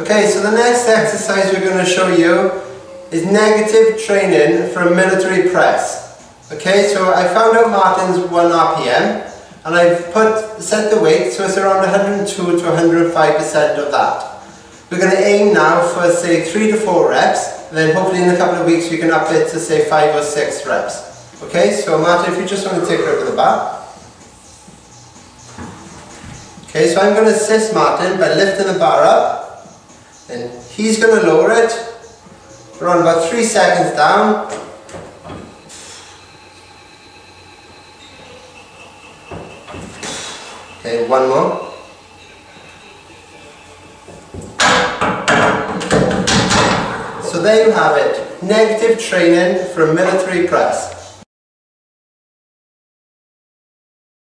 Okay, so the next exercise we're going to show you is negative training for a military press. Okay, so I found out Martin's 1 RM and I've put set the weight so it's around 102 to 105% of that. We're going to aim now for say 3 to 4 reps and then hopefully in a couple of weeks we can up it to say 5 or 6 reps. Okay, so Martin if you just want to take a look at the bar. Okay, so I'm going to assist Martin by lifting the bar up and he's going to lower it around about 3 seconds down Okay, one more. So there you have it, negative training for a military press.